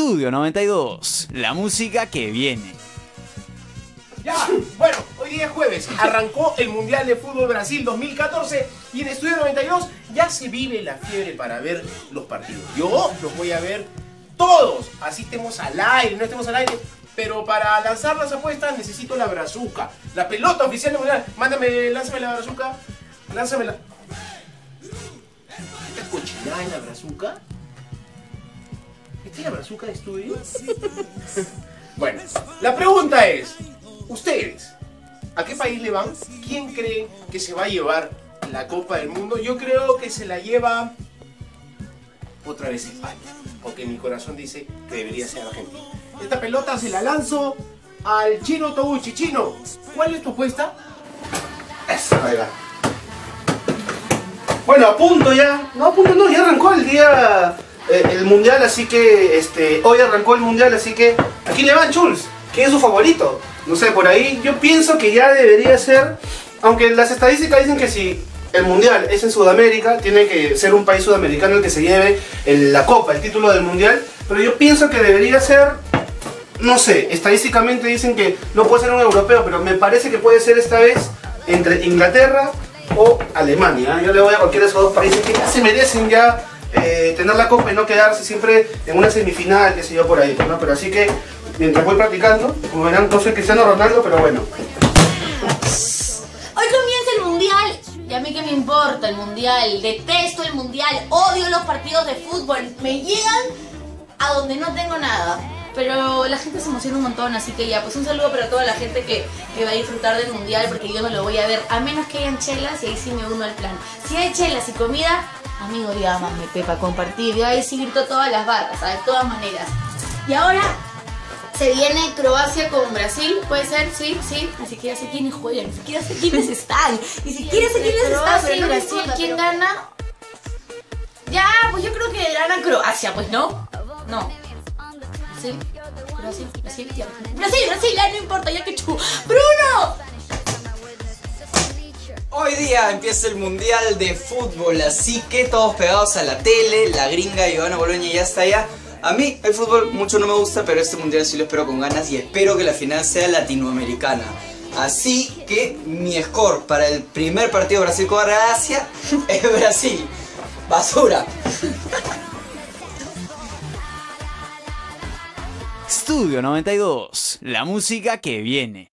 Estudio 92, la música que viene. Ya, bueno, hoy día es jueves, arrancó el Mundial de Fútbol Brasil 2014 y en Estudio 92 ya se vive la fiebre para ver los partidos. Yo los voy a ver todos, así estemos al aire, no estemos al aire, pero para lanzar las apuestas necesito la brazuca, la pelota oficial del Mundial. Mándame, lánzame la brazuca, lánzamela. ¿Esta cochinada en la brazuca? ¿Esta es la brazuca de estudio? bueno, la pregunta es, ¿ustedes a qué país le van? ¿Quién creen que se va a llevar la Copa del Mundo? Yo creo que se la lleva otra vez España, porque mi corazón dice que debería ser Argentina. Esta pelota se la lanzo al Chino Toguchi. Chino, ¿cuál es tu apuesta? Eso, ahí va. Bueno, a punto ya. No, a punto no, ya arrancó el día mundial, así que este hoy arrancó el mundial, así que aquí le van Chuls. ¿Quién es su favorito? No sé, por ahí yo pienso que ya debería ser, aunque las estadísticas dicen que si el mundial es en Sudamérica, tiene que ser un país sudamericano el que se lleve la copa, el título del mundial, pero yo pienso que debería ser no sé, estadísticamente dicen que no puede ser un europeo, pero me parece que puede ser esta vez entre Inglaterra o Alemania. ¿eh? Yo le voy a cualquiera de esos dos países que ya se merecen ya eh, tener la copa y no quedarse siempre en una semifinal, qué sé yo, por ahí. ¿no? Pero así que, mientras voy practicando, como verán, no soy Cristiano Ronaldo, pero bueno. Hoy comienza el mundial. Y a mí que me importa el mundial. Detesto el mundial. Odio los partidos de fútbol. Me llegan a donde no tengo nada. Pero la gente se emociona un montón, así que ya, pues un saludo para toda la gente que, que va a disfrutar del mundial porque yo no lo voy a ver, a menos que hayan chelas y ahí sí me uno al plan. Si hay chelas y comida, amigo, llámame, Pepa, compartir. Yo ahí sí grito todas las barras, de todas maneras. Y ahora se viene Croacia con Brasil, puede ser, sí, sí. Ni siquiera sé quiénes juegan, ni siquiera sé quiénes están. Ni siquiera sé quiénes están, pero no Brasil, importa, ¿quién pero- gana? Ya, pues yo creo que gana Croacia, pues no. No. Brasil, Brasil, Brasil. Brasil, Brasil, ya no importa, ya que chu. ¡Bruno! Hoy día empieza el Mundial de Fútbol, así que todos pegados a la tele, la gringa Ivana Boloña ya está allá. A mí el fútbol mucho no me gusta, pero este Mundial sí lo espero con ganas y espero que la final sea latinoamericana. Así que mi score para el primer partido Brasil con Asia es Brasil. Basura. Estudio 92, la música que viene.